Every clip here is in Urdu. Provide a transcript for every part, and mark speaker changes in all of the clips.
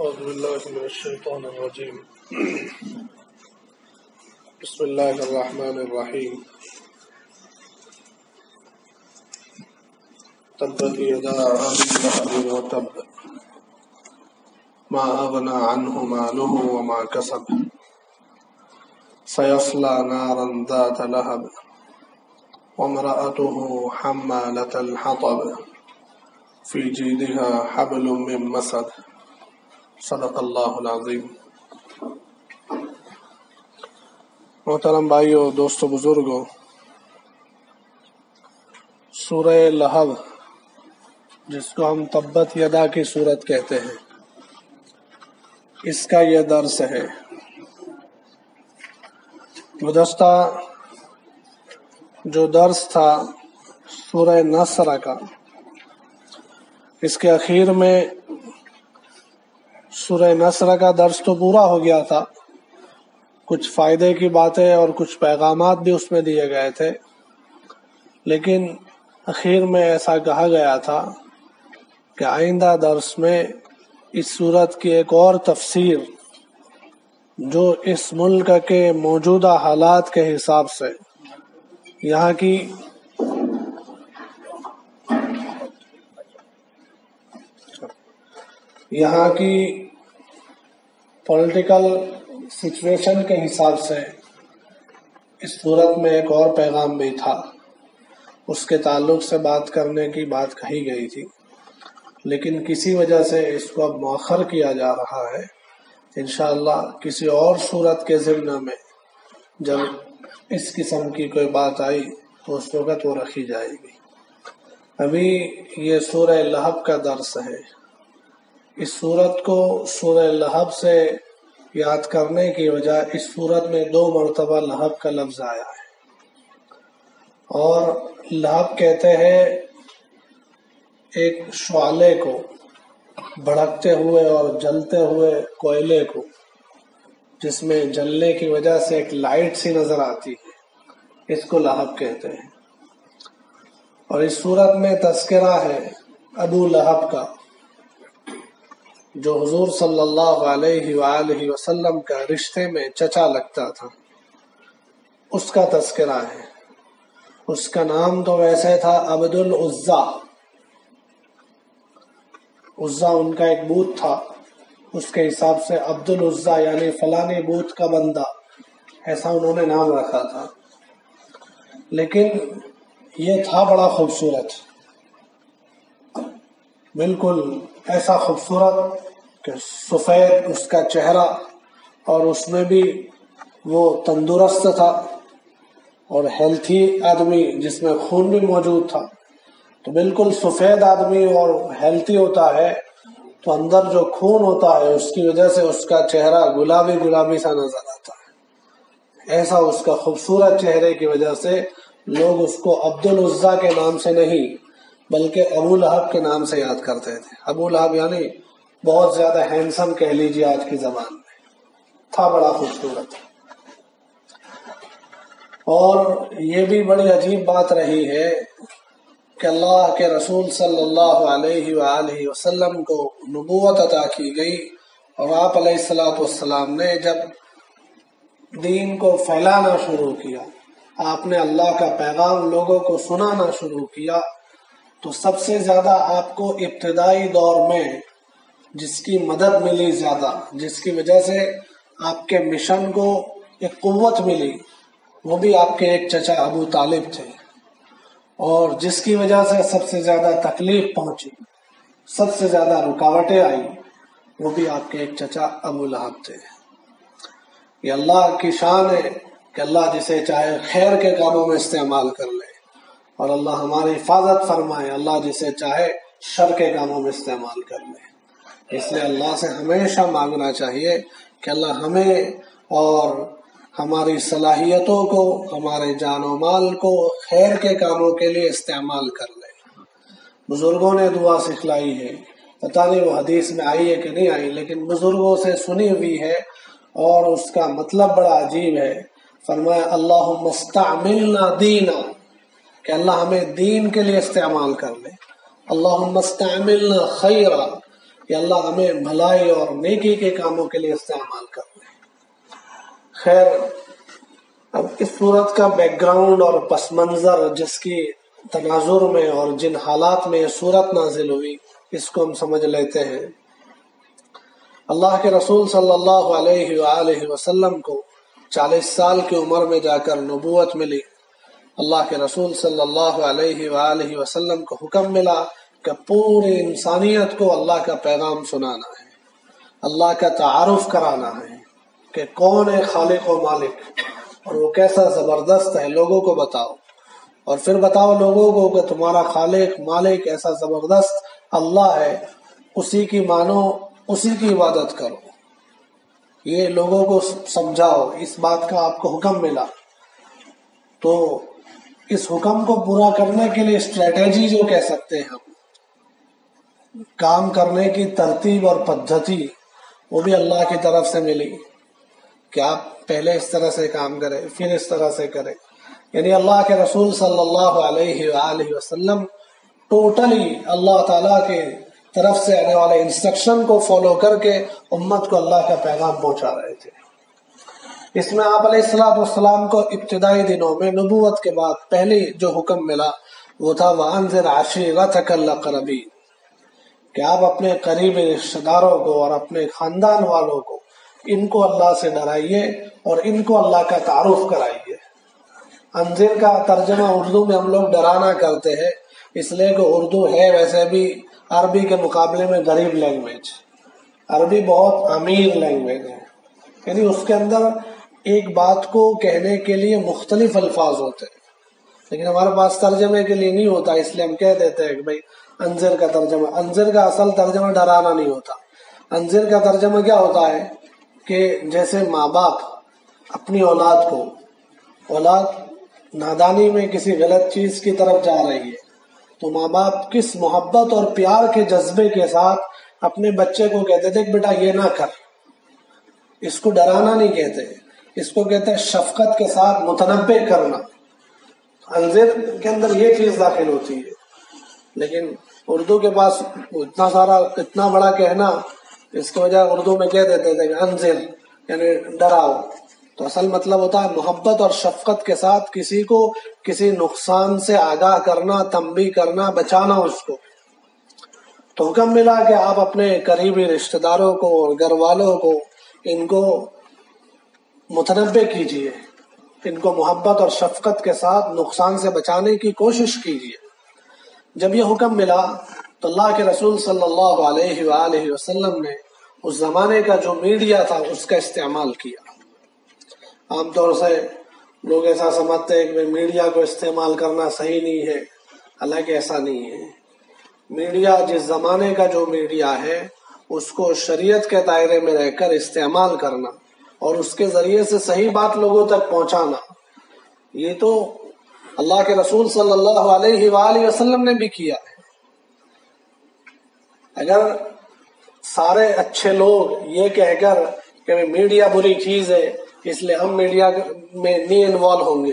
Speaker 1: أعوذ بالله من الشيطان الرجيم. بسم الله الرحمن الرحيم. تبت يدا أبي لهب وتب. ما أغنى عنه ماله وما كسب. سيصلى نارا ذات لهب. وامرأته حمالة الحطب. في جيدها حبل من مسد. صدق اللہ العظیم۔ محترم بھائیو، دوستو بزرگوں سورہ لہب جس کو ہم تبت یدا کی صورت کہتے ہیں، اس کا یہ درس ہے۔ گزشتہ جو درس تھا سورہ نصر کا، اس کے اخیر میں سورہ نصر کا درس تو پورا ہو گیا تھا۔ کچھ فائدے کی باتیں اور کچھ پیغامات بھی اس میں دیے گئے تھے۔ لیکن اخیر میں ایسا کہا گیا تھا کہ آئندہ درس میں اس صورت کی ایک اور تفسیر جو اس ملک کے موجودہ حالات کے حساب سے، یہاں کی یہاں کی پولیٹیکل سچویشن کے حساب سے اس صورت میں ایک اور پیغام بھی تھا۔ اس کے تعلق سے بات کرنے کی بات کہی گئی تھی۔ لیکن کسی وجہ سے اس کو اب مؤخر کیا جا رہا ہے۔ انشاءاللہ کسی اور صورت کے ضمن میں جب اس قسم کی کوئی بات آئی تو اس وقت وہ رکھی جائے گی۔ ابھی یہ سورہ لہب کا درس ہے۔ اس صورت کو سورہ لہب سے یاد کرنے کی وجہ اس صورت میں دو مرتبہ لہب کا لفظ آیا ہے۔ اور لہب کہتے ہیں ایک شعلے کو، بھڑکتے ہوئے اور جلتے ہوئے کوئلے کو، جس میں جلنے کی وجہ سے ایک لائٹ سی نظر آتی ہے۔ اس کو لہب کہتے ہیں۔ اور اس صورت میں تذکرہ ہے ابو لہب کا۔ جو حضور صلی اللہ علیہ وآلہ وسلم کا رشتے میں چچا لگتا تھا۔ اس کا تذکرہ ہے۔ اس کا نام تو ویسے تھا عبد العزا عزا ان کا ایک بوت تھا۔ اس کے حساب سے عبد العزا یعنی فلانی بوت کا بندہ۔ ایسا انہوں نے نام رکھا تھا۔ لیکن یہ تھا بڑا خوبصورت۔ بالکل ایسا خوبصورت کہ سفید اس کا چہرہ اور اس میں بھی وہ تندرست تھا اور ہیلتھی آدمی جس میں خون بھی موجود تھا۔ تو بالکل سفید آدمی اور ہیلتھی ہوتا ہے تو اندر جو خون ہوتا ہے اس کی وجہ سے اس کا چہرہ گلابی گلابی سا نظر آتا ہے۔ ایسا اس کا خوبصورت چہرے کی وجہ سے لوگ اس کو عبد العزا کے نام سے نہیں بلکہ ابو لہب کے نام سے یاد کرتے تھے۔ ابو لہب یعنی بہت زیادہ ہینسم کہہ لیجیے آج کی زبان میں۔ تھا بڑا خوبصورت۔ اور یہ بھی بڑی عجیب بات رہی ہے کہ اللہ کے رسول صلی اللہ علیہ وآلہ وسلم کو نبوت عطا کی گئی اور آپ علیہ السلاۃ والسلام نے جب دین کو پھیلانا شروع کیا، آپ نے اللہ کا پیغام لوگوں کو سنانا شروع کیا تو سب سے زیادہ آپ کو ابتدائی دور میں جس کی مدد ملی زیادہ، جس کی وجہ سے آپ کے مشن کو ایک قوت ملی، وہ بھی آپ کے ایک چچا ابو طالب تھے۔ اور جس کی وجہ سے سب سے زیادہ تکلیف پہنچی، سب سے زیادہ رکاوٹیں آئی وہ بھی آپ کے ایک چچا ابو لہب تھے۔ یہ اللہ کی شان ہے کہ اللہ جسے چاہے خیر کے کاموں میں استعمال کر لے۔ اور اللہ ہماری حفاظت فرمائے، اللہ جسے چاہے شر کے کاموں میں استعمال کر لے۔ اس لیے اللہ سے ہمیشہ مانگنا چاہیے کہ اللہ ہمیں اور ہماری صلاحیتوں کو، ہمارے جان و مال کو خیر کے کاموں کے لیے استعمال کر لے۔ بزرگوں نے دعا سکھلائی ہے۔ پتہ نہیں وہ حدیث میں آئی ہے کہ نہیں آئی، لیکن بزرگوں سے سنی ہوئی ہے اور اس کا مطلب بڑا عجیب ہے۔ فرمایا اللہ مستعملنا دینا۔ کہ اللہ ہمیں دین کے لیے استعمال کر لے۔ اللہ مستعملنا خیرہ یا اللہ ہمیں بھلائی اور نیکی کے کاموں کے لیے استعمال کر لے۔ خیر، اب اس صورت کا بیک گراؤنڈ اور پس منظر، جس کی تناظر میں اور جن حالات میں یہ صورت نازل ہوئی، اس کو ہم سمجھ لیتے ہیں۔ اللہ کے رسول صلی اللہ علیہ وآلہ وسلم کو چالیس سال کی عمر میں جا کر نبوت ملی۔ اللہ کے رسول صلی اللہ علیہ وآلہ وسلم کو حکم ملا کہ پوری انسانیت کو اللہ کا پیغام سنانا ہے، اللہ کا تعارف کرانا ہے کہ کون ہے خالق و مالک اور وہ کیسا زبردست ہے لوگوں کو بتاؤ۔ اور پھر بتاؤ لوگوں کو کہ تمہارا خالق، مالک ایسا زبردست اللہ ہے، اسی کی مانو، اسی کی عبادت کرو۔ یہ لوگوں کو سمجھاؤ، اس بات کا آپ کو حکم ملا۔ تو اس حکم کو پورا کرنے کے لیے اسٹریٹجی جو کہہ سکتے ہیں۔ ہم کام کرنے کی ترتیب اور پدھتی وہ بھی اللہ کی طرف سے ملی۔ کہ آپ پہلے اس طرح سے کام کرے پھر اس طرح سے کرے یعنی اللہ کے رسول صلی اللہ علیہ وآلہ وسلم ٹوٹلی اللہ تعالیٰ کے طرف سے آنے والے انسٹرکشن کو فالو کر کے امت کو اللہ کا پیغام پہنچا رہے تھے۔ اس میں آپ علیہ السلام والسلام کو ابتدائی دنوں میں نبوت کے بعد پہلی جو حکم ملا، وہ تھا وَأَنزِرْ عَشِيرَتَكَ الْأَقْرَبِينَ۔ کہ آپ اپنے قریبی رشتہ داروں کو اور اپنے خاندان والوں کو، ان کو اللہ سے ڈرائیے اور ان کو اللہ کا تعارف کرائیے۔ انزر کا ترجمہ اردو میں ہم لوگ ڈرانا کرتے ہیں، اس لیے کہ اردو ہے ویسے بھی عربی کے مقابلے میں غریب لینگویج۔ عربی بہت امیر لینگویج ہے۔ یعنی اس کے اندر ایک بات کو کہنے کے لیے مختلف الفاظ ہوتے ہیں۔ لیکن ہمارے پاس ترجمے کے لیے نہیں ہوتا، اس لیے ہم کہہ دیتے ہیں کہ بھائی انزر کا ترجمہ۔ انزر کا اصل ترجمہ ڈرانا نہیں ہوتا۔ انزر کا ترجمہ کیا ہوتا ہے کہ جیسے ماں باپ اپنی اولاد کو، اولاد نادانی میں کسی غلط چیز کی طرف جا رہی ہے، تو ماں باپ کس محبت اور پیار کے جذبے کے ساتھ اپنے بچے کو کہتے تھے کہ بیٹا یہ نہ کر۔ اس کو ڈرانا نہیں کہتے۔ اس کو کہتے ہیں شفقت کے ساتھ متنبع کرنا۔ انزر کے اندر یہ چیز داخل ہوتی ہے۔ لیکن اردو کے پاس اتنا سارا، اتنا بڑا کہنا، اس کی وجہ اردو میں کہہ دیتے تھے کہ انزل یعنی ڈراؤ۔ تو اصل مطلب ہوتا ہے محبت اور شفقت کے ساتھ کسی کو کسی نقصان سے آگاہ کرنا تمبی کرنا، بچانا اس کو۔ تو حکم ملا کہ آپ اپنے قریبی رشتہ داروں کو اور گھر والوں کو، ان کو متنوع کیجیے ان کو محبت اور شفقت کے ساتھ نقصان سے بچانے کی کوشش کیجیے جب یہ حکم ملا تو اللہ کے رسول صلی اللہ علیہ وآلہ وسلم نے اس زمانے کا جو میڈیا تھا اس کا استعمال کیا۔ عام طور سے لوگ ایسا سمجھتے ہیں کہ میڈیا کو استعمال کرنا صحیح نہیں ہے۔ حالانکہ ایسا نہیں ہے۔ میڈیا جس زمانے کا جو میڈیا ہے اس کو شریعت کے دائرے میں رہ کر استعمال کرنا۔ اور اس کے ذریعے سے صحیح بات لوگوں تک پہنچانا۔ یہ تو اللہ کے رسول صلی اللہ علیہ وآلہ وسلم نے بھی کیا ہے۔ اگر سارے اچھے لوگ یہ کہہ کر کہ میڈیا بری چیز ہے، اس لیے ہم میڈیا میں نہیں انوالو ہوں گے۔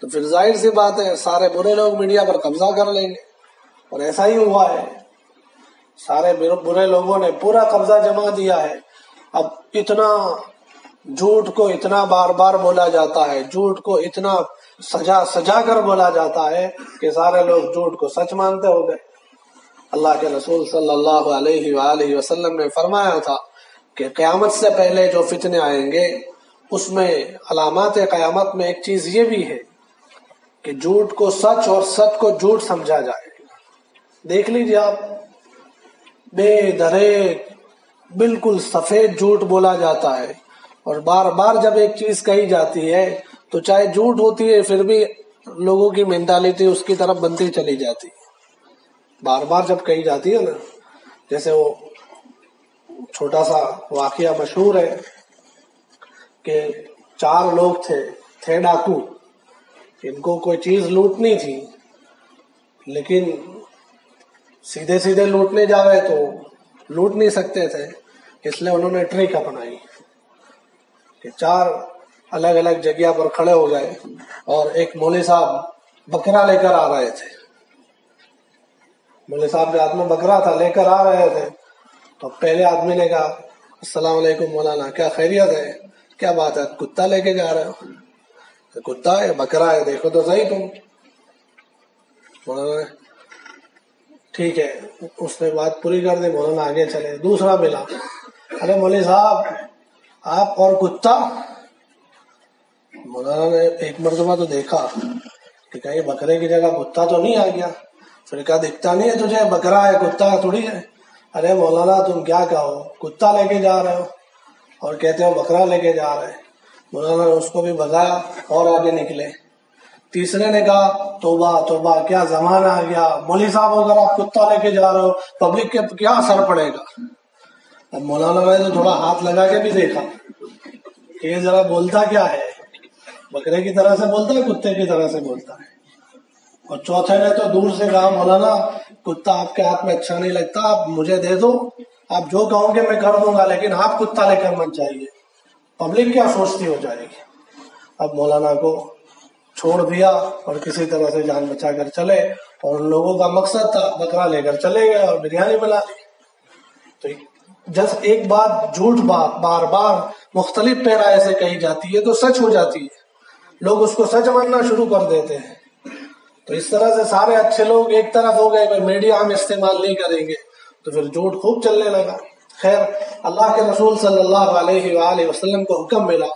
Speaker 1: تو پھر ظاہر سی بات ہے، سارے برے لوگ میڈیا پر قبضہ کر لیں گے۔ اور ایسا ہی ہوا ہے۔ سارے برے لوگوں نے پورا قبضہ جما دیا ہے۔ اب اتنا جھوٹ کو اتنا بار بار بولا جاتا ہے، جھوٹ کو اتنا سجا سجا کر بولا جاتا ہے کہ سارے لوگ جھوٹ کو سچ مانتے ہو گئے اللہ کے رسول صلی اللہ علیہ وآلہ وسلم نے فرمایا تھا کہ قیامت سے پہلے جو فتنے آئیں گے، اس میں علامات قیامت میں ایک چیز یہ بھی ہے کہ جھوٹ کو سچ اور سچ کو جھوٹ سمجھا جائے۔ دیکھ لیجیے آپ، بے درے بالکل سفید جھوٹ بولا جاتا ہے۔ اور بار بار جب ایک چیز کہی جاتی ہے تو چاہے جھوٹ ہوتی ہے، پھر بھی لوگوں کی مینٹالٹی اس کی طرف بنتی چلی جاتی ہے۔ بار بار جب کہی جاتی ہے نا، جیسے وہ چھوٹا سا واقعہ مشہور ہے کہ چار لوگ تھے تھے ڈاکو۔ ان کو کوئی چیز لوٹنی تھی، لیکن سیدھے سیدھے لوٹنے جا رہے تو لوٹ نہیں سکتے تھے، اس لیے انہوں نے ٹرک اپنائی۔ کہ چار الگ الگ جگہ پر کھڑے ہو گئے اور ایک مولے صاحب بکرا لے کر آ رہے تھے۔ مولے صاحب کے ہاتھ میں بکرا تھا، لے کر آ رہے تھے۔ تو پہلے آدمی نے کہا، السلام علیکم مولانا، کیا خیریت ہے؟ کیا بات ہے؟ کتا لے کے جا رہے ہو؟ کتا ہے بکرا ہے، دیکھو تو صحیح تم۔ مولانا ٹھیک ہے، اس نے بات پوری کر دی، مولانا آگے چلے۔ دوسرا ملا۔ ارے مولوی صاحب آپ اور کتا؟ مولانا نے ایک مرتبہ تو دیکھا کہ کہیں بکرے کی جگہ کتا تو نہیں آ گیا۔ پھر کہا، دکھتا نہیں ہے تجھے، بکرا ہے، کتا تھوڑی ہے۔ ارے مولانا، تم کیا کہو؟ کتا لے کے جا رہے ہو اور کہتے ہو بکرا لے کے جا رہے۔ مولانا نے اس کو بھی بگایا اور آگے نکلے۔ تیسرے نے کہا، توبہ توبہ، کیا زمانہ آ گیا؟ مولی صاحب، اگر آپ کتا لے کے جا رہے ہو پبلک کے کیا اثر پڑے گا؟ اب مولانا نے تو تھوڑا ہاتھ لگا کے بھی دیکھا۔ کہ یہ ذرا بولتا کیا ہے؟ بکرے کی طرح سے بولتا ہے، کتے کی طرح سے بولتا ہے؟ اور چوتھے نے تو دور سے کہا، مولانا، کتا آپ کے ہاتھ میں اچھا نہیں لگتا، آپ مجھے دے دو۔ آپ جو کہو گے میں کر دوں گا، لیکن آپ کتا لے کر من چاہیے پبلک کیا سوچتی ہو جائے گی؟ اب مولانا کو چھوڑ دیا اور کسی طرح سے جان بچا کر چلے۔ اور ان لوگوں کا مقصد تھا، بکرا لے کر چلے گئے اور بریانی بنا لی۔ تو جس ایک بات جھوٹ بات بار بار مختلف پیرائے سے کہی جاتی ہے تو سچ ہو جاتی ہے۔ لوگ اس کو سچ ماننا شروع کر دیتے ہیں۔ تو اس طرح سے سارے اچھے لوگ ایک طرف ہو گئے میڈیا ہم استعمال نہیں کریں گے۔ تو پھر جھوٹ خوب چلنے لگا۔ خیر، اللہ کے رسول صلی اللہ علیہ وآلہ وسلم کو حکم ملا۔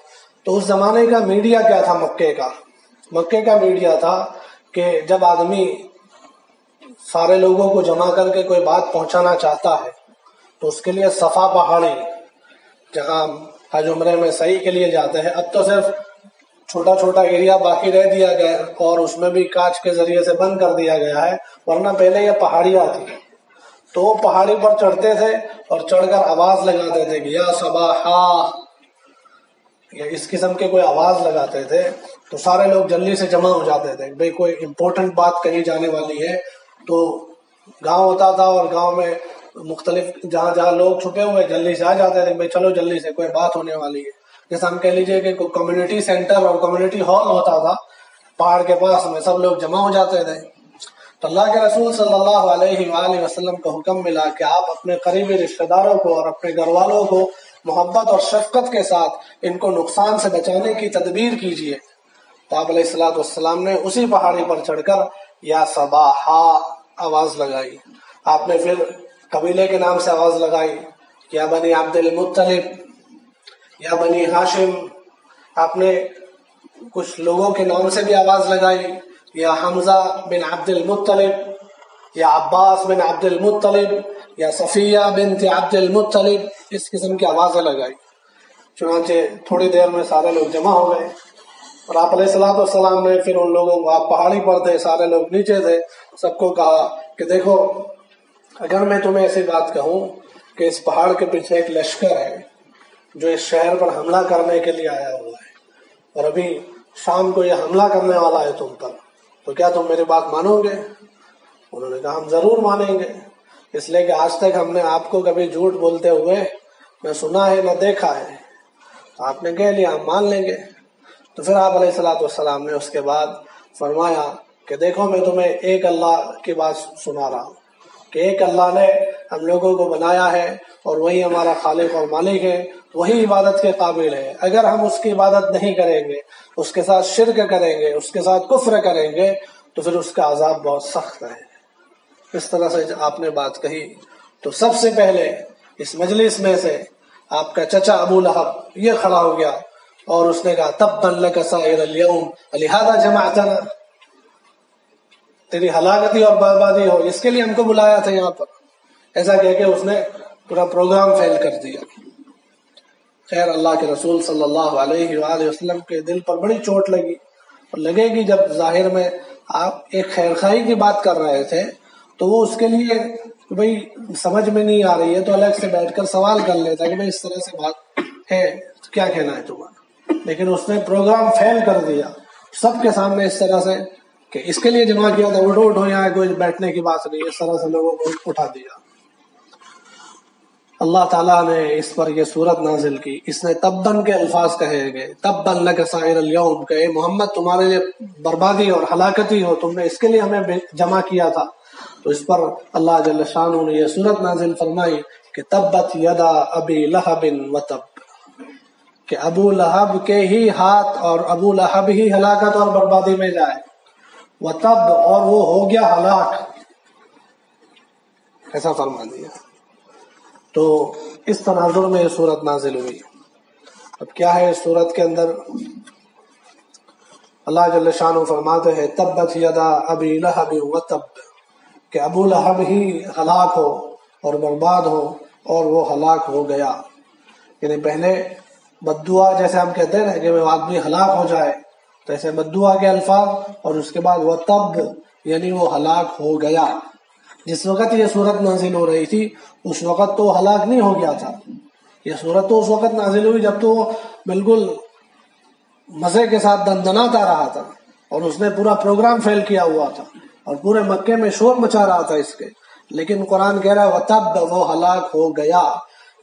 Speaker 1: تو اس زمانے کا میڈیا کیا تھا؟ مکے کا۔ مکے کا میڈیا تھا کہ جب آدمی سارے لوگوں کو جمع کر کے کوئی بات پہنچانا چاہتا ہے تو اس کے لیے صفا پہاڑی جہاں حج عمرے میں صحیح کے لیے جاتے ہیں۔ اب تو صرف چھوٹا چھوٹا ایریا باقی رہ دیا گیا اور اس میں بھی کاچ کے ذریعے سے بند کر دیا گیا ہے، ورنہ پہلے یہ پہاڑیاں تھی تو وہ پہاڑی پر چڑھتے تھے اور چڑھ کر آواز لگاتے تھے یا یا اس قسم کے کوئی آواز لگاتے تھے تو سارے لوگ جلدی سے جمع ہو جاتے تھے۔ بھائی، کوئی امپورٹنٹ بات کہی جانے والی ہے تو گاؤں ہوتا تھا اور گاؤں میں مختلف جہاں جہاں لوگ چھپے ہوئے جلدی سے آ جاتے تھے بھائی چلو جلدی سے، کوئی بات ہونے والی ہے۔ جیسے ہم کہہ لیجیے کہ کمیونٹی سینٹر اور کمیونٹی ہال ہوتا تھا، پہاڑ کے پاس میں سب لوگ جمع ہو جاتے تھے۔ تو اللہ کے رسول صلی اللہ علیہ وآلہ وسلم کو حکم ملا کہ آپ اپنے قریبی رشتہ داروں کو اور اپنے گھر والوں کو محبت اور شفقت کے ساتھ ان کو نقصان سے بچانے کی تدبیر کیجیے تو آپ علیہ السلاۃ والسلام نے اسی پہاڑی پر چڑھ کر، یا صباحا، آواز لگائی۔ آپ نے پھر قبیلے کے نام سے آواز لگائی، یا بنی عبد المطلب، یا بنی ہاشم آپ نے کچھ لوگوں کے نام سے بھی آواز لگائی، یا حمزہ بن عبد المطلب، یا عباس بن عبد المطلب، یا صفیہ بن عبد المطلب، اس قسم کی آوازیں لگائی۔ چنانچہ تھوڑی دیر میں سارے لوگ جمع ہو گئے اور آپ علیہ السلام والسلام نے پھر ان لوگوں کو آپ پہاڑی پر تھے، سارے لوگ نیچے تھے، سب کو کہا کہ دیکھو اگر میں تمہیں ایسی بات کہوں کہ اس پہاڑ کے پیچھے ایک لشکر ہے جو اس شہر پر حملہ کرنے کے لیے آیا ہوا ہے، اور ابھی شام کو یہ حملہ کرنے والا ہے تم پر، تو کیا تم میری بات مانو گے؟ انہوں نے کہا ہم ضرور مانیں گے، اس لیے کہ آج تک ہم نے آپ کو کبھی جھوٹ بولتے ہوئے نہ سنا ہے نہ دیکھا ہے۔ تو آپ نے کہہ لیا ہم مان لیں گے۔ تو پھر آپ علیہ السلاۃ والسلام نے اس کے بعد فرمایا کہ دیکھو میں تمہیں ایک اللہ کی بات سنا رہا ہوں۔ کہ ایک اللہ نے ہم لوگوں کو بنایا ہے اور وہی ہمارا خالق اور مالک ہے، وہی عبادت کے قابل ہے۔ اگر ہم اس کی عبادت نہیں کریں گے، اس کے ساتھ شرک کریں گے، اس کے ساتھ کفر کریں گے، تو پھر اس کا عذاب بہت سخت ہے۔ اس طرح سے آپ نے بات کہی۔ تو سب سے پہلے اس مجلس میں سے آپ کا چچا ابو لہب یہ کھڑا ہو گیا اور اس نے کہا تب بن اليوم، لہذا جماعتنا تیری ہلاکتی اور بربادی ہو، اس کے لیے ہم کو بلایا تھا یہاں پر۔ ایسا کہہ کے اس نے پورا پروگرام فیل کر دیا۔ خیر، اللہ کے رسول صلی اللہ علیہ وآلہ وسلم کے دل پر بڑی چوٹ لگی۔ اور لگے گی جب ظاہر میں آپ ایک خیر خائی کی بات کر رہے تھے، تو وہ اس کے لیے بھائی، سمجھ میں نہیں آ رہی ہے، تو الگ سے بیٹھ کر سوال کر لیتا کہ بھائی، اس طرح سے بات ہے، کیا کہنا ہے تمہارا؟ لیکن اس نے پروگرام فیل کر دیا۔ سب کے سامنے اس طرح سے کہ اس کے لیے جمع کیا تھا اٹھو اٹھو یہاں کوئی بیٹھنے کی بات نہیں، اس طرح سے لوگوں کو اٹھا دیا۔ اللہ تعالیٰ نے اس پر یہ صورت نازل کی۔ اس نے تبن کے الفاظ کہے گئے۔ تبن لک سائر اليوم کہ محمد، تمہارے لیے بربادی اور ہلاکتی ہو، تم نے اس کے لیے ہمیں جمع کیا تھا۔ تو اس پر اللہ جل شاہ نے یہ صورت نازل فرمائی کہ تبت یدا ابی لہب و تب، کہ ابو لہب کے ہی ہاتھ اور ابو لہب ہی ہلاکت اور بربادی میں جائے۔ وہ تب اور وہ ہو گیا ہلاک۔ ایسا فرما دیا۔ تو اس تناظر میں یہ صورت نازل ہوئی۔ اب کیا ہے اس صورت کے اندر؟ اللہ جل شان فرماتے ہیں، تبت یدا ابی لہب و تب، کہ ابو لہب ہی ہلاک ہو اور برباد ہو اور وہ ہلاک ہو گیا۔ یعنی پہلے بدعا جیسے ہم کہتے ہیں نا کہ وہ آدمی ہلاک ہو جائے۔ تو ایسے بدعا کے الفاظ اور اس کے بعد وہ تب یعنی وہ ہلاک ہو گیا۔ جس وقت یہ صورت نازل ہو رہی تھی، اس وقت تو ہلاک نہیں ہو گیا تھا۔ یہ صورت تو اس وقت نازل ہوئی جب تو بالکل مزے کے ساتھ دندناتا رہا تھا اور اس نے پورا پروگرام فیل کیا ہوا تھا اور پورے مکے میں شور مچا رہا تھا اس کے۔ لیکن قرآن کہہ رہا ہے وہ تب وہ ہلاک ہو گیا۔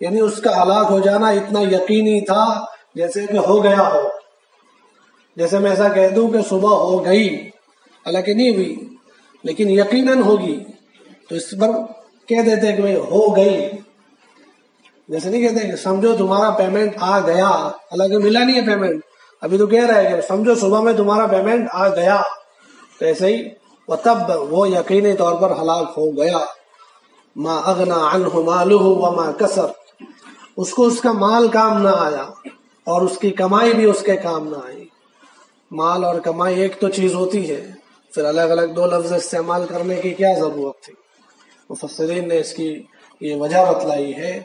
Speaker 1: یعنی اس کا ہلاک ہو جانا اتنا یقینی تھا جیسے کہ ہو گیا ہو۔ جیسے میں ایسا کہہ دوں کہ صبح ہو گئی، حالانکہ نہیں ہوئی، لیکن یقیناً ہوگی۔ تو اس پر کہہ دیتے کہ ہو گئی۔ جیسے نہیں کہتے کہ سمجھو تمہارا پیمنٹ آ گیا۔ حالانکہ ملا نہیں ہے پیمنٹ ابھی تو کہہ رہا ہے کہ سمجھو صبح میں تمہارا پیمنٹ آ گیا۔ تو ایسے ہی وہ تب وہ یقینی طور پر ہلاک ہو گیا۔ ماں اگنا ان وما کسر اس کو اس کا مال کام نہ آیا اور اس کی کمائی بھی اس کے کام نہ آئی۔ مال اور کمائی ایک تو چیز ہوتی ہے۔ پھر الگ الگ دو لفظ استعمال کرنے کی کیا ضرورت تھی؟ مفسرین نے اس کی یہ وجہ بتلائی ہے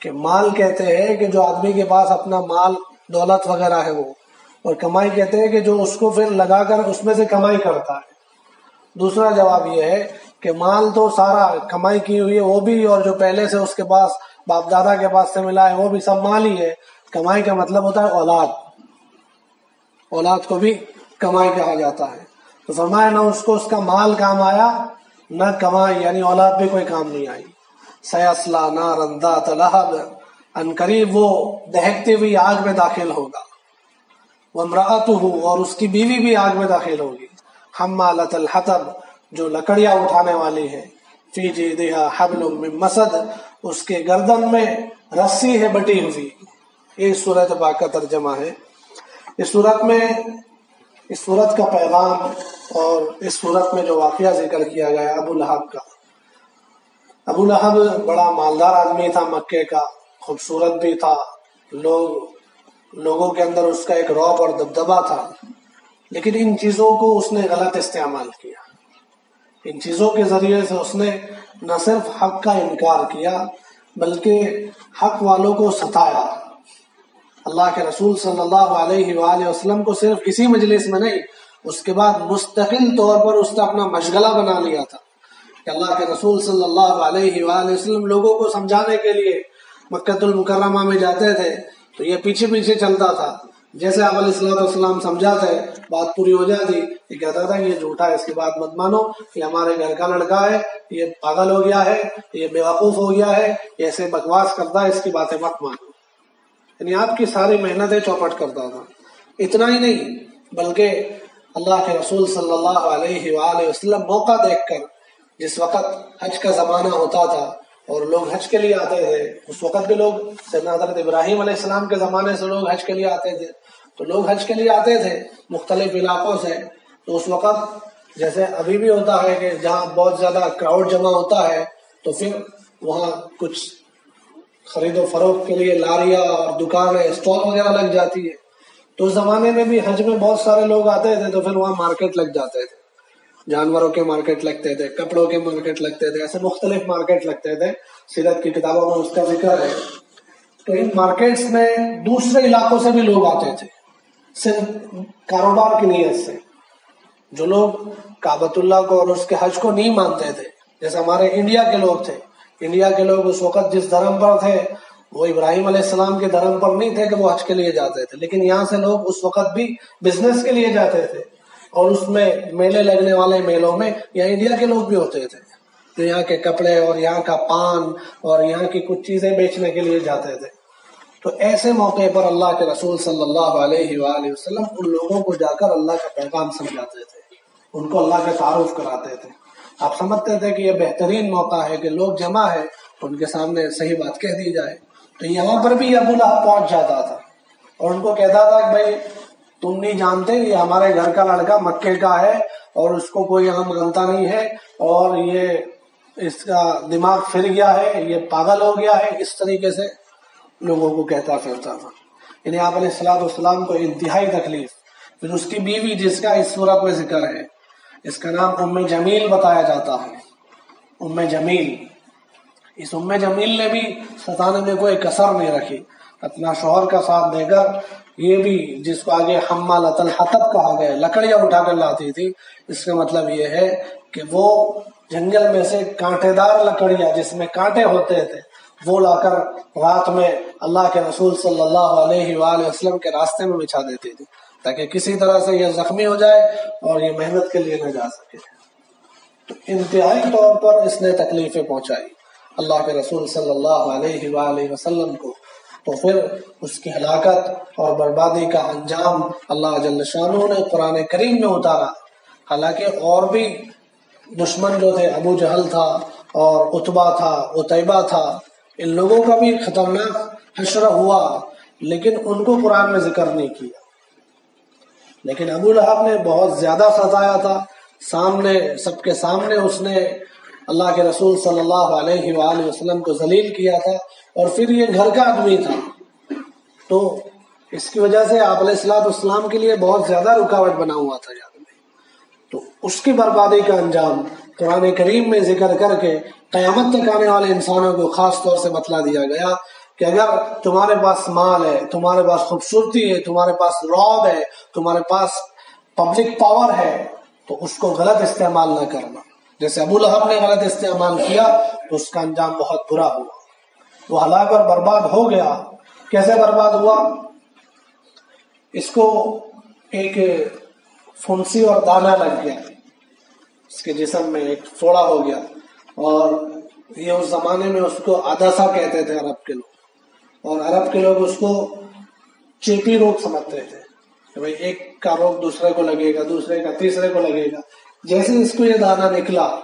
Speaker 1: کہ مال کہتے ہیں کہ جو آدمی کے پاس اپنا مال، دولت وغیرہ ہے وہ، اور کمائی کہتے ہیں کہ جو اس کو پھر لگا کر اس میں سے کمائی کرتا ہے۔ دوسرا جواب یہ ہے کہ مال تو سارا کمائی کی ہوئی ہے، وہ بھی، اور جو پہلے سے اس کے پاس، باپ دادا کے پاس سے ملا ہے، وہ بھی سب مال ہی ہے۔ کمائی کا مطلب ہوتا ہے اولاد۔ اولاد کو بھی کمائی کہا جاتا ہے۔ تو فرمایا، نہ اس کو اس کا مال کام آیا، نہ کمائی یعنی اولاد بھی کوئی کام نہیں آئی۔ سیاسلہ نہ رندا تلحب ان قریب وہ دہکتی ہوئی آگ میں داخل ہوگا۔ وہ امراط ہو اور اس کی بیوی بھی آگ میں داخل ہوگی۔ حمالت الحطب، جو لکڑیاں اٹھانے والی ہے۔ فی جی حبل من مسد۔ اس کے گردن میں رسی ہے بٹی ہوئی۔ یہ صورت پاک کا ترجمہ ہے۔ اس صورت میں، اس صورت کا پیغام اور اس صورت میں جو واقعہ ذکر کیا گیا ابو لہب کا۔ ابو لہب بڑا مالدار آدمی تھا مکے کا، خوبصورت بھی تھا۔ لوگ، لوگوں کے اندر اس کا ایک روب اور دبدبا تھا۔ لیکن ان چیزوں کو اس نے غلط استعمال کیا۔ ان چیزوں کے ذریعے سے اس نے نہ صرف حق کا انکار کیا، بلکہ حق والوں کو ستایا۔ اللہ کے رسول صلی اللہ علیہ وآلہ وسلم کو صرف کسی مجلس میں نہیں، اس کے بعد مستقل طور پر اس نے اپنا مشغلہ بنا لیا تھا۔ کہ اللہ کے رسول صلی اللہ علیہ وآلہ وسلم لوگوں کو سمجھانے کے لیے مکت المکرمہ میں جاتے تھے، تو یہ پیچھے پیچھے چلتا تھا۔ جیسے آپ علیہ السلام السلام سمجھاتے، بات پوری ہو جاتی، یہ کہتا تھا یہ جھوٹا ہے، اس کی بات مت مانو، یہ ہمارے گھر کا لڑکا ہے، یہ پاگل ہو گیا ہے، یہ بے وقوف ہو گیا ہے، یہ ایسے بکواس کرتا ہے، اس کی باتیں مت مانو۔ یعنی آپ کی ساری محنتیں چوپٹ کرتا تھا اتنا ہی نہیں، بلکہ اللہ کے رسول صلی اللہ علیہ وآلہ وسلم موقع دیکھ کر جس وقت حج کا زمانہ ہوتا تھا اور لوگ حج کے لیے آتے تھے، اس وقت بھی لوگ سیدنا حضرت ابراہیم علیہ السلام کے زمانے سے لوگ حج کے لیے آتے تھے۔ تو لوگ حج کے لیے آتے تھے مختلف علاقوں سے۔ تو اس وقت جیسے ابھی بھی ہوتا ہے کہ جہاں بہت زیادہ کراؤڈ جمع ہوتا ہے، تو پھر وہاں کچھ خرید و فروخت کے لیے لاریاں اور دکانیں اسٹال وغیرہ لگ جاتی ہے تو اس زمانے میں بھی حج میں بہت سارے لوگ آتے تھے تو پھر وہاں مارکیٹ لگ جاتے تھے۔ جانوروں کے مارکیٹ لگتے تھے، کپڑوں کے مارکیٹ لگتے تھے، ایسے مختلف مارکیٹ لگتے تھے۔ سیرت کی کتابوں میں اس کا ذکر ہے۔ تو ان مارکیٹس میں دوسرے علاقوں سے بھی لوگ آتے تھے، صرف کاروبار کی نیت سے۔ جو لوگ کابت اللہ کو اور اس کے حج کو نہیں مانتے تھے، جیسے ہمارے انڈیا کے لوگ تھے انڈیا کے لوگ اس وقت جس دھرم پر تھے، وہ ابراہیم علیہ السلام کے دھرم پر نہیں تھے کہ وہ حج کے لیے جاتے تھے، لیکن یہاں سے لوگ اس وقت بھی بزنس کے لیے جاتے تھے۔ اور اس میں میلے لگنے والے میلوں میں یہاں انڈیا کے لوگ بھی ہوتے تھے۔ جو یہاں کے کپڑے اور یہاں کا پان اور یہاں کی کچھ چیزیں بیچنے کے لیے جاتے تھے۔ تو ایسے موقع پر اللہ کے رسول صلی اللہ علیہ وآلہ وسلم ان لوگوں کو جا کر اللہ کا پیغام سمجھاتے تھے۔ ان کو اللہ کا تعارف کراتے تھے۔ آپ سمجھتے تھے کہ یہ بہترین موقع ہے کہ لوگ جمع ہے ان کے سامنے صحیح بات کہہ دی جائے۔ تو یہاں پر بھی ابو لہب پہنچ جاتا تھا۔ اور ان کو کہتا تھا کہ بھائی، تم نہیں جانتے یہ ہمارے گھر کا لڑکا مکے کا ہے اور اس کو کوئی یہاں مانتا نہیں ہے اور یہ اس کا دماغ پھر گیا ہے، یہ پاگل ہو گیا ہے۔ اس طریقے سے لوگوں کو کہتا پھرتا تھا۔ یعنی آپ علیہ السلام السلام کو انتہائی تکلیف۔ پھر اس کی بیوی جس کا اس صورت میں ذکر ہے اس کا نام ام جمیل بتایا جاتا ہے۔ ام جمیل۔ اس ام جمیل نے بھی ستانے میں کوئی کسر نہیں رکھی۔ اپنا شوہر کا ساتھ دے کر یہ بھی جس کو آگے الحطب کہا گیا، لکڑیاں اٹھا کر لاتی تھی۔ اس کا مطلب یہ ہے کہ وہ جنگل میں سے کانٹے دار لکڑیاں جس میں کانٹے ہوتے تھے، وہ لا کر رات میں اللہ کے رسول صلی اللہ علیہ وآلہ وسلم کے راستے میں بچھا دیتی تھی۔ تاکہ کسی طرح سے یہ زخمی ہو جائے اور یہ محنت کے لیے نہ جا سکے۔ تو انتہائی طور پر اس نے تکلیفیں پہنچائی۔ اللہ کے رسول صلی اللہ علیہ وآلہ وسلم کو۔ تو پھر اس کی ہلاکت اور بربادی کا انجام اللہ جل شانو نے قرآن کریم میں اتارا۔ حالانکہ اور بھی دشمن جو تھے، ابو جہل تھا اور اتبا تھا اتبا تھا۔ ان لوگوں کا بھی خطرناک حشر ہوا، لیکن ان کو قرآن میں ذکر نہیں کیا۔ لیکن ابو لہب نے بہت زیادہ ستایا تھا۔ سامنے، سب کے سامنے اس نے اللہ کے رسول صلی اللہ علیہ وآلہ وسلم کو ذلیل کیا تھا اور پھر یہ گھر کا آدمی تھا۔ تو اس کی وجہ سے آپ علیہ السلاط اسلام کے لیے بہت زیادہ رکاوٹ بنا ہوا تھا تو اس کی بربادی کا انجام قرآن کریم میں ذکر کر کے قیامت تک آنے والے انسانوں کو خاص طور سے بتلا دیا گیا۔ کہ اگر تمہارے پاس مال ہے، تمہارے پاس خوبصورتی ہے، تمہارے پاس روب ہے، تمہارے پاس پبلک پاور ہے، تو اس کو غلط استعمال نہ کرنا۔ جیسے ابو لہب نے غلط استعمال کیا، تو اس کا انجام بہت برا ہوا۔ وہ ہلاک اور برباد ہو گیا۔ کیسے برباد ہوا؟ اس کو ایک فنسی اور دانا لگ گیا۔ اس کے جسم میں ایک فوڑا ہو گیا۔ اور یہ اس زمانے میں اس کو اداسا کہتے تھے عرب کے لوگ۔ اور عرب کے لوگ اس کو چیپی روگ سمجھتے تھے کہ بھائی ایک کا روگ دوسرے کو لگے گا، دوسرے کا تیسرے کو لگے گا۔ جیسے اس کو یہ دانا نکلا،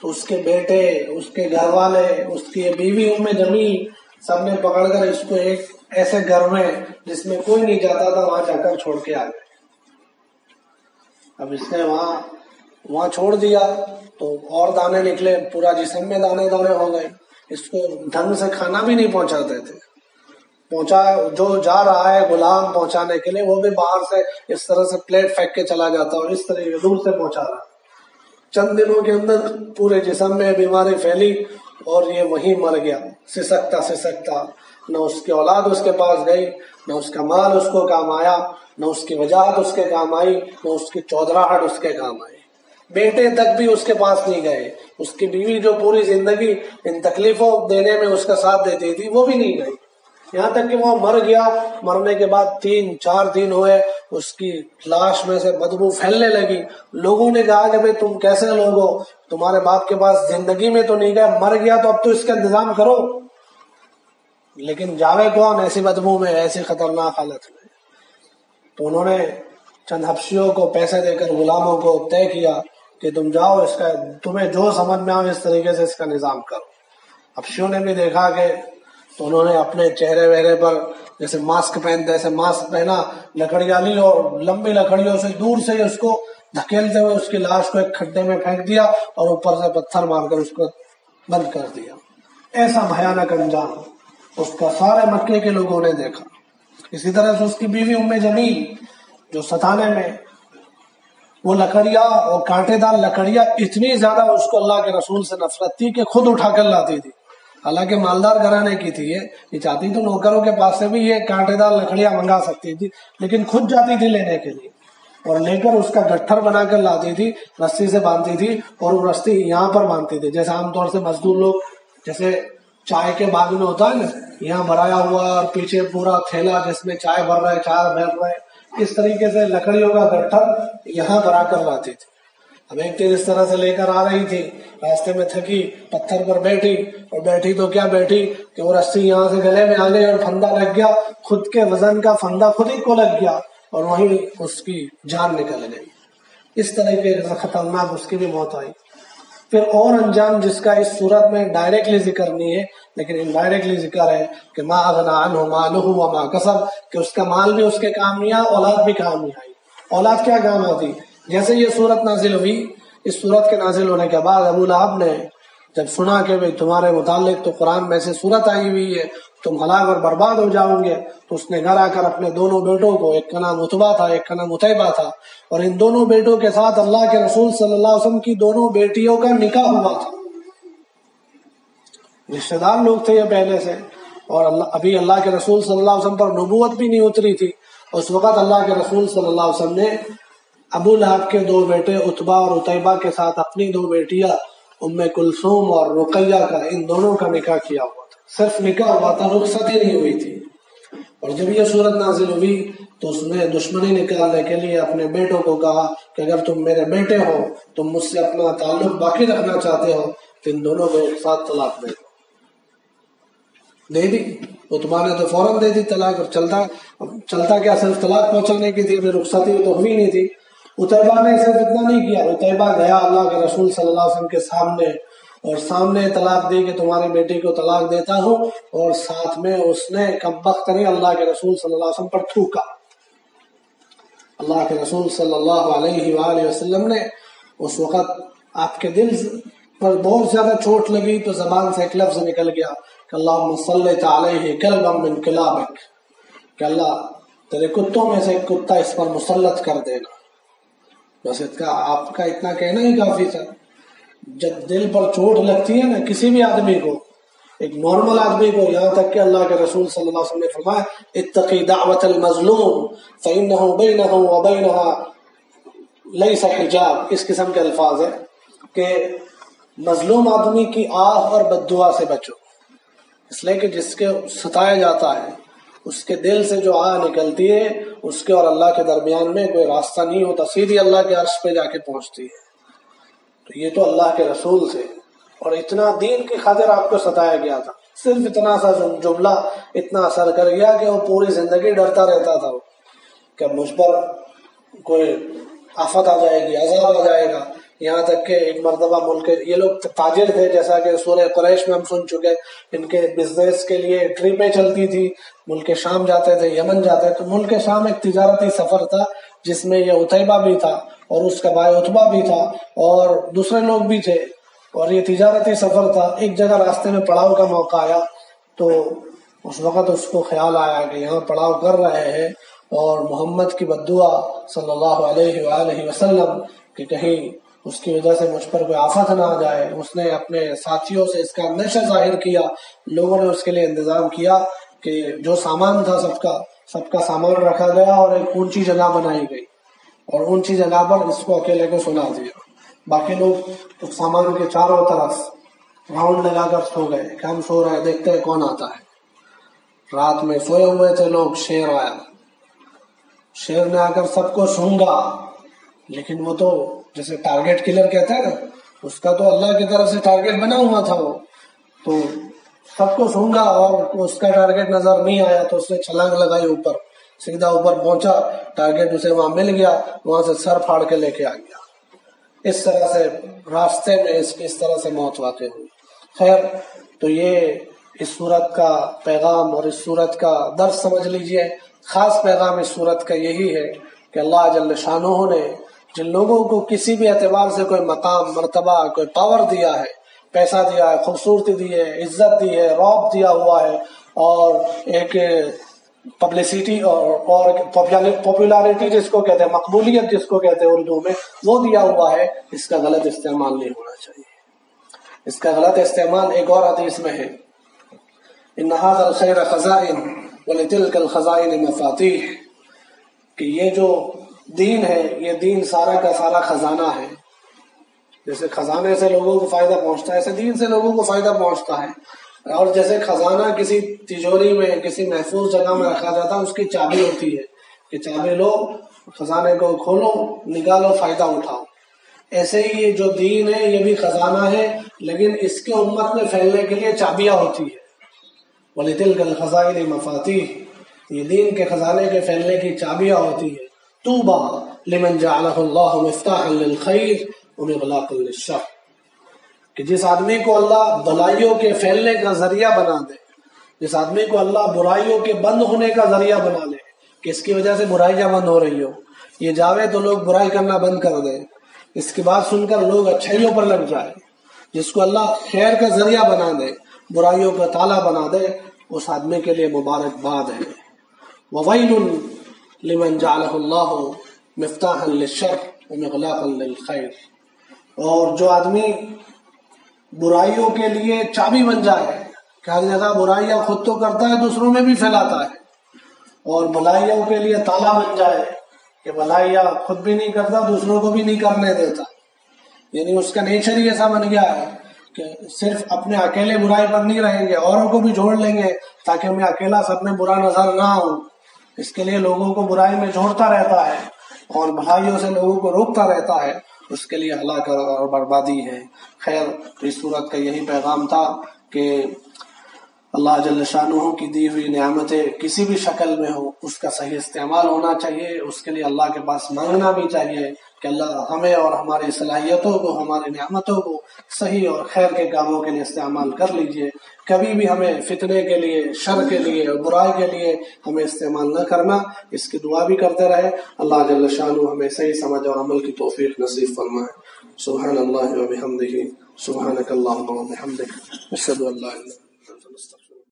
Speaker 1: تو اس کے بیٹے، اس کے گھر والے، اس کی بیوی ام جمی سب نے پکڑ کر اس کو ایک ایسے گھر میں جس میں کوئی نہیں جاتا تھا، وہاں جا کر چھوڑ کے آ گئے۔ اب اس نے وہاں وہاں چھوڑ دیا، تو اور دانے نکلے، پورا جسم میں دانے دانے ہو گئے۔ اس کو ڈھنگ سے کھانا بھی نہیں پہنچاتے تھے۔ پہنچا جو جا رہا ہے غلام پہنچانے کے لیے، وہ بھی باہر سے اس طرح سے پلیٹ پھینک کے چلا جاتا اور اس طرح دور سے پہنچا رہا۔ چند دنوں کے اندر پورے جسم میں بیماری پھیلی اور یہ وہیں مر گیا۔ سسکتا سسکتا۔ نہ اس کی اولاد اس کے پاس گئی، نہ اس کا مال اس کو کام آیا، نہ اس کی وجاہت اس کے کام آئی، نہ اس کی چودراہٹ اس کے کام آئی۔ بیٹے تک بھی اس کے پاس نہیں گئے۔ اس کی بیوی جو پوری زندگی ان تکلیفوں دینے میں اس کا ساتھ دیتی تھی، وہ بھی نہیں گئی۔ یہاں تک کہ وہ مر گیا، مرنے کے بعد تین، چار دن ہوئے، اس کی لاش میں سے بدبو پھیلنے لگی۔ لوگوں نے کہا کہ تم کیسے لوگ ہو؟ تمہارے باپ کے پاس زندگی میں تو نہیں گئے، مر گیا تو اب تو اس کا انتظام کرو۔ لیکن جاوے کون؟ ایسی بدبو میں، ایسی خطرناک حالت میں۔ تو انہوں نے چند ہفشیوں کو پیسے دے کر، غلاموں کو طے کیا کہ تم جاؤ، اس کا، تمہیں جو سمجھ میں آؤ، اس طریقے سے اس کا نظام کرو۔ ہفشیوں نے بھی دیکھا کہ تو انہوں نے اپنے چہرے وہرے پر جیسے ماسک پہنتے ایسے ماسک پہنا لکڑیاں لی اور لمبی لکڑیوں سے دور سے اس کو دھکیلتے ہوئے اس کی لاش کو ایک کھڈے میں پھینک دیا اور اوپر سے پتھر مار کر اس کو بند کر دیا۔ ایسا بھیانک انجام اس کا سارے مکے کے لوگوں نے دیکھا۔ اسی طرح سے اس کی بیوی ام جمیل، جو ستانے میں وہ لکڑیاں اور کانٹے دار لکڑیاں اتنی زیادہ اس کو اللہ کے رسول سے نفرت تھی کہ خود اٹھا کر لاتی تھی۔ حالانکہ مالدار گھرانے کی تھی یہ۔ چاہتی تو نوکروں کے پاس سے بھی یہ کانٹے دار لکڑیاں منگا سکتی تھی، لیکن خود جاتی تھی لینے کے لیے۔ اور لے کر اس کا گٹھر بنا کر لاتی تھی، رسی سے باندھتی تھی اور وہ رسی یہاں پر باندھتی تھی۔ جیسے عام طور سے مزدور لوگ، جیسے چائے کے باغ میں ہوتا ہے نا، یہاں بھرایا ہوا اور پیچھے پورا تھیلا جس میں چائے بھر رہے چائے بھر رہے، اس طریقے سے لکڑیوں کا گٹھر یہاں بھرا کر لاتی تھی۔ اب ایک دن اس طرح سے لے کر آ رہی تھی، راستے میں تھکی، پتھر پر بیٹھی، اور بیٹھی تو کیا بیٹھی؟ کہ وہ رسی یہاں سے گلے میں آ گئی اور پھندا لگ گیا، خود کے وزن کا پھندا خود ہی کو لگ گیا، اور وہیں اس کی جان نکل گئی۔ اس طرح کے خطرناک اس کی بھی موت آئی۔ پھر اور انجام جس کا اس صورت میں ڈائریکٹلی ذکر نہیں ہے، لیکن انڈائریکٹلی ذکر ہے کہ ما اغنا عنہ مالہ و ما کسب، کہ اس کا مال بھی اس کے کام نہیں آیا، اولاد بھی کام نہیں آئی۔ اولاد کیا کام آتی؟ جیسے یہ صورت نازل ہوئی، اس صورت کے نازل ہونے کے بعد ابو لہب نے جب سنا کہ بھئی تمہارے متعلق تو قرآن میں سے صورت آئی ہوئی ہے، تم ہلاک اور برباد ہو جاؤ گے۔ تو اس نے گھر آ کر اپنے دونوں بیٹوں کو، ایک کا نام اتبا تھا، ایک کا نام اتبا تھا۔ اور ان دونوں بیٹوں کے ساتھ اللہ کے رسول صلی اللہ علیہ وسلم کی دونوں بیٹیوں کا نکاح ہوا تھا۔ رشتے دار لوگ تھے یہ پہلے سے۔ اور اللہ، ابھی اللہ کے رسول صلی اللہ علیہ وسلم پر نبوت بھی نہیں اتری تھی۔ اس وقت اللہ کے رسول صلی اللہ علیہ وسلم نے ابو لہب کے دو بیٹے اتبا اور اتبا کے ساتھ اپنی دو بیٹیاں، ام کلثوم اور رقیہ کا، ان دونوں کا نکاح کیا ہوا تھا۔ صرف نکاح ہوا تھا، رخصت ہی نہیں ہوئی تھی۔ اور جب یہ صورت نازل ہوئی تو اس نے دشمنی نکالنے کے لیے اپنے بیٹوں کو کہا کہ اگر تم میرے بیٹے ہو، تم مجھ سے اپنا تعلق باقی رکھنا چاہتے ہو، تو ان دونوں کو ایک ساتھ طلاق دے دو۔ دے دی۔ اتبا نے تو فوراً دے دی طلاق اور چلتا چلتا کیا، صرف طلاق پہنچانے کی تھی رخصتی تو ہوئی نہیں تھی۔ اتبا نے صرف اتنا نہیں کیا اتبا گیا اللہ کے رسول صلی اللہ علیہ وسلم کے سامنے اور سامنے طلاق دی کہ تمہاری بیٹی کو طلاق دیتا ہوں اور ساتھ میں اس نے کب وقت نہیں اللہ کے رسول صلی اللہ علیہ وسلم پر تھوکا۔ اللہ کے رسول صلی اللہ علیہ وآلہ وسلم نے اس وقت آپ کے دل پر بہت زیادہ چوٹ لگی تو زبان سے ایک لفظ نکل گیا کہ اللہ صلی علیہ من کلابک، کہ اللہ تیرے کتوں میں سے ایک کتا اس پر مسلط کر دینا بس کا آپ کا اتنا کہنا ہی کافی تھا۔ جب دل پر چوٹ لگتی ہے نا، کسی بھی آدمی کو، ایک نارمل آدمی کو یہاں تک کہ اللہ کے رسول صلی اللہ علیہ وسلم نے فرمایا، اتقی دعوت المظلوم، فإنه بينه وبينها ليس حجاب۔ اس قسم کے الفاظ ہیں کہ مظلوم آدمی کی آہ اور بددعا سے بچو۔ اس لیے کہ جس کے ستایا جاتا ہے اس کے دل سے جو آہ نکلتی ہے، اس کے اور اللہ کے درمیان میں کوئی راستہ نہیں ہوتا، سیدھی اللہ کے عرش پہ جا کے پہنچتی ہے۔ تو یہ تو اللہ کے رسول سے اور اتنا دین کی خاطر آپ کو ستایا گیا تھا۔ صرف اتنا سا جملہ اتنا اثر کر گیا کہ وہ پوری زندگی ڈرتا رہتا تھا۔ کہ مجھ پر کوئی آفت آ جائے گی، عذاب آ جائے گا۔ یہاں تک کہ ایک مرتبہ ملک یہ لوگ تاجر تھے، جیسا کہ سورہ قریش میں ہم سن چکے ان کے بزنس کے لیے ٹرپیں چلتی تھی، ملک شام جاتے تھے، یمن جاتے تو ملک شام ایک تجارتی سفر تھا، جس میں یہ اتبا بھی تھا اور اس کا بھائی اتبا بھی تھا اور دوسرے لوگ بھی تھے۔ اور یہ تجارتی سفر تھا، ایک جگہ راستے میں پڑاؤ کا موقع آیا۔ تو اس وقت اس کو خیال آیا کہ یہاں پڑاؤ کر رہے ہیں اور محمد کی بدعا صلی اللہ علیہ وآلہ وسلم کہ کہیں اس کی وجہ سے مجھ پر کوئی آفت نہ آ جائے۔ اس نے اپنے ساتھیوں سے اس کا نشہ ظاہر کیا۔ لوگوں نے اس کے لیے انتظام کیا کہ جو سامان تھا سب کا سب کا سامان رکھا گیا اور ایک اونچی جگہ بنائی گئی۔ اور اونچی جگہ پر اس کو اکیلے کو سنا دیا۔ باقی لوگ سامان کے چاروں طرف راؤنڈ لگا کر سو گئے کہ ہم سو رہے، دیکھتے ہیں کون آتا ہے۔ رات میں سوئے ہوئے تھے لوگ، شیر آیا۔ شیر نے آ کر سب کو سونگا، لیکن وہ تو جیسے ٹارگیٹ کلر کہتا ہے نا، اس کا تو اللہ کی طرف سے ٹارگیٹ بنا ہوا تھا وہ۔ تو سب کو سونگا اور اس کا ٹارگیٹ نظر نہیں آیا، تو اس نے چھلانگ لگائی اوپر۔ سیدھا اوپر پہنچا ٹارگیٹ اسے وہاں مل گیا، وہاں سے سر پھاڑ کے لے کے آ گیا۔ اس طرح سے راستے میں اس اس طرح سے موت واقع ہوئی۔ خیر، تو یہ اس صورت کا پیغام اور اس صورت کا درس سمجھ لیجیے۔ خاص پیغام اس صورت کا یہی ہے کہ اللہ جل شاہ نے جن لوگوں کو کسی بھی اعتبار سے کوئی مقام، مرتبہ، کوئی پاور دیا ہے، پیسہ دیا ہے، خوبصورتی دی ہے، عزت دی ہے روب دیا ہوا ہے، اور ایک پبلسٹی اور پاپولارٹی جس کو کہتے ہیں، مقبولیت جس کو کہتے ہیں اردو میں، وہ دیا ہوا ہے، اس کا غلط استعمال نہیں ہونا چاہیے۔ اس کا غلط استعمال ایک اور حدیث میں ہے۔ الخیر خزائن ولتلك الخزائن مفاتیح کہ یہ جو دین ہے، یہ دین سارا کا سارا خزانہ ہے۔ جیسے خزانے سے لوگوں کو فائدہ پہنچتا ہے، ایسے دین سے لوگوں کو فائدہ پہنچتا ہے۔ اور جیسے خزانہ کسی تجوری میں، کسی محفوظ جگہ میں رکھا جاتا ہے، اس کی چابی ہوتی ہے۔ کہ چابی لو، خزانے کو کھولو، نکالو، فائدہ اٹھاؤ۔ ایسے ہی یہ جو دین ہے، یہ بھی خزانہ ہے، لیکن اس کے امت میں پھیلنے کے لیے چابیاں ہوتی ہے بولے دل گل خزائن مفاتی یہ دین کے خزانے کے پھیلنے کی چابیاں ہوتی ہے طوبى لمن جعله الله مفتاحا للخير ومغلاقا للشر. کہ جس آدمی کو اللہ بلائیوں کے پھیلنے کا ذریعہ بنا دے، جس آدمی کو اللہ برائیوں کے بند ہونے کا ذریعہ بنا لے، کہ اس کی وجہ سے برائیاں بند ہو رہی ہو یہ جاوے تو لوگ برائی کرنا بند کر دیں، اس کی بات سن کر لوگ اچھائیوں پر لگ جائے جس کو اللہ خیر کا ذریعہ بنا دے، برائیوں کا تالا بنا دے، اس آدمی کے لیے مبارکباد ہے۔ وَوَيْلٌ لِمَنْ جَعْلَهُ اللَّهُ مِفْتَاحًا لِلشَّرْ وَمِغْلَاقًا لِلْخَيْرِ۔ اور جو آدمی برائیوں کے لیے چابی بن جائے کہ ہر جگہ برائیاں خود تو کرتا ہے، دوسروں میں بھی پھیلاتا ہے۔ اور بلائیوں کے لیے تالا بن جائے کہ بلائیاں خود بھی نہیں کرتا، دوسروں کو بھی نہیں کرنے دیتا۔ یعنی اس کا نیچر ہی ایسا بن گیا ہے کہ صرف اپنے اکیلے برائی پر نہیں رہیں گے، اوروں کو بھی جوڑ لیں گے تاکہ ہمیں اکیلا سب میں برا نظر نہ ہو اس کے لیے لوگوں کو برائی میں جھوڑتا رہتا ہے اور بھائیوں سے لوگوں کو روکتا رہتا ہے، اس کے لیے ہلاک اور بربادی ہے۔ خیر اس صورت کا یہی پیغام تھا کہ اللہ جل شاہ کی دی ہوئی نعمتیں کسی بھی شکل میں ہو اس کا صحیح استعمال ہونا چاہیے، اس کے لیے اللہ کے پاس مانگنا بھی چاہیے۔ کہ اللہ ہمیں اور ہماری صلاحیتوں کو، ہماری نعمتوں کو صحیح اور خیر کے کاموں کے لیے استعمال کر لیجیے۔ کبھی بھی ہمیں فتنے کے لیے، شر کے لیے اور برائی کے لیے ہمیں استعمال نہ کرنا۔ اس کی دعا بھی کرتے رہے۔ اللہ جل شاہ ہمیں صحیح سمجھ اور عمل کی توفیق نصیب فرمائے۔ سبحان اللہ و بحمدہ، سبحانک اللہم و بحمدک، اشہدو اللہ